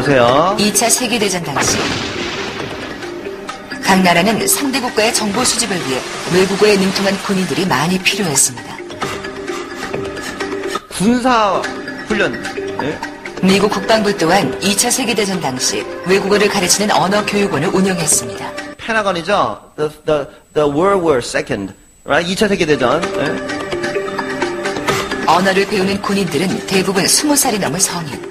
보세요. 2차 세계대전 당시 각 나라는 상대 국가의 정보 수집을 위해 외국어에 능통한 군인들이 많이 필요했습니다. 군사 훈련. 예? 미국 국방부 또한 2차 세계대전 당시 외국어를 가르치는 언어 교육원을 운영했습니다. 페나건이죠. The, the, the World War Second. Right? 2차 세계대전. 예? 언어를 배우는 군인들은 대부분 20살이 넘은 성인.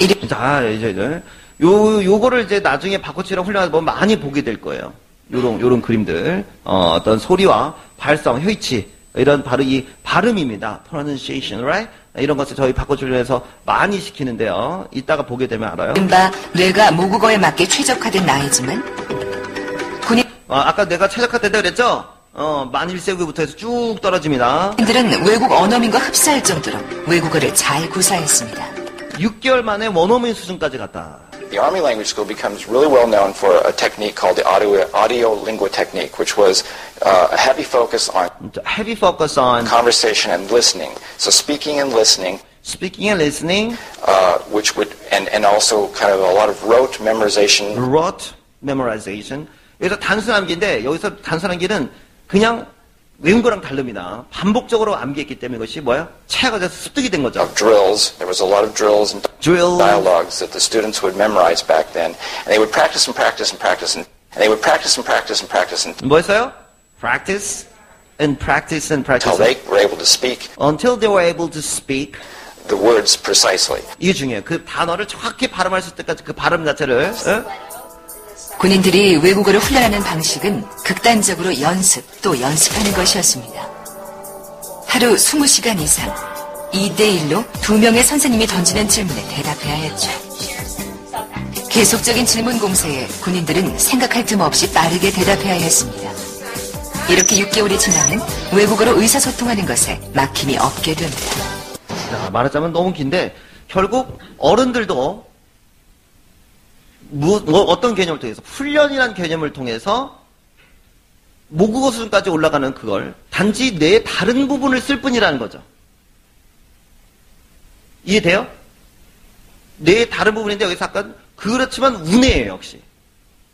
이를 자, 이제, 이제. 요, 요거를 이제 나중에 바코치랑 훈련하다 보면 많이 보게 될 거예요. 요런, 요런 그림들. 어, 어떤 소리와 발성, 효이치. 이런 바로 이 발음입니다. pronunciation, right? 이런 것을 저희 바코치에서 많이 시키는데요. 이따가 보게 되면 알아요. 이른바 뇌가 모국어에 맞게 최적화된 나이지만 군인 어, 아까 내가 최적화 때다 그랬죠? 어, 만일 세우기부터 해서 쭉 떨어집니다. 들은 외국 언어민과 흡사할 정도로 외국어를 잘 구사했습니다. 6개월 만에 원어민 수준까지 갔다. The Army Language School becomes really well known for a technique called the audio, audio lingua technique, which was uh, a heavy focus on heavy focus on conversation and listening. So speaking and listening, speaking and listening, uh, which would, and, and also kind of a lot of rote memorization. rote memorization. 여기서 단순 암기인데 여기서 단순 암기는 그냥 외운 거랑 다릅니다. 반복적으로 암기했기 때문에 이것이 뭐야? 체화가 돼서 습득이 된 거죠. Drills, there was a lot of drills and Drill. dialogues that the students would memorize back then, and they would practice and practice and practice and, and they would practice and practice and practice and, 뭐였어요? Practice and practice and practice until they were able to speak until they were able to speak. the words precisely. 이게 중요해요. 그 단어를 정확히 발음할 수 있을 때까지 그 발음 자체를 어? 군인들이 외국어를 훈련하는 방식은 극단적으로 연습 또 연습하는 것이었습니다. 하루 20시간 이상 2대1로 두 명의 선생님이 던지는 질문에 대답해야 했죠. 계속적인 질문 공세에 군인들은 생각할 틈 없이 빠르게 대답해야 했습니다. 이렇게 6개월이 지나면 외국어로 의사소통하는 것에 막힘이 없게 됩니다. 자, 말하자면 너무 긴데 결국 어른들도 무, 뭐 어떤 개념을 통해서 훈련이라는 개념을 통해서 모국어 수준까지 올라가는 그걸 단지 내 다른 부분을 쓸 뿐이라는 거죠. 이해돼요? 내 다른 부분인데 여기서 아까 그렇지만 운해예요 역시.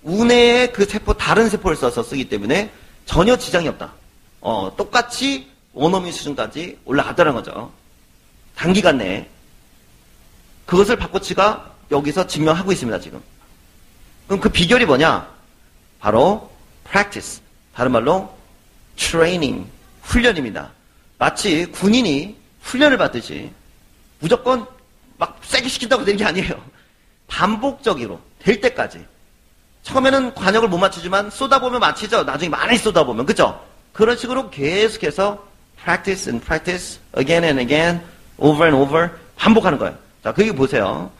운해에 그 세포 다른 세포를 써서 쓰기 때문에 전혀 지장이 없다. 어, 똑같이 원어민 수준까지 올라갔다는 거죠. 단기간 내에. 그것을 바코치가 여기서 증명하고 있습니다, 지금. 그럼 그 비결이 뭐냐? 바로 practice. 다른 말로 training, 훈련입니다. 마치 군인이 훈련을 받듯이 무조건 막 세게 시킨다고 되는 게 아니에요. 반복적으로 될 때까지. 처음에는 관역을 못 맞추지만 쏟아보면 맞히죠. 나중에 많이 쏟아보면. 그죠? 그런 식으로 계속해서 practice and practice again and again over and over 반복하는 거예요. 자, 그게 보세요.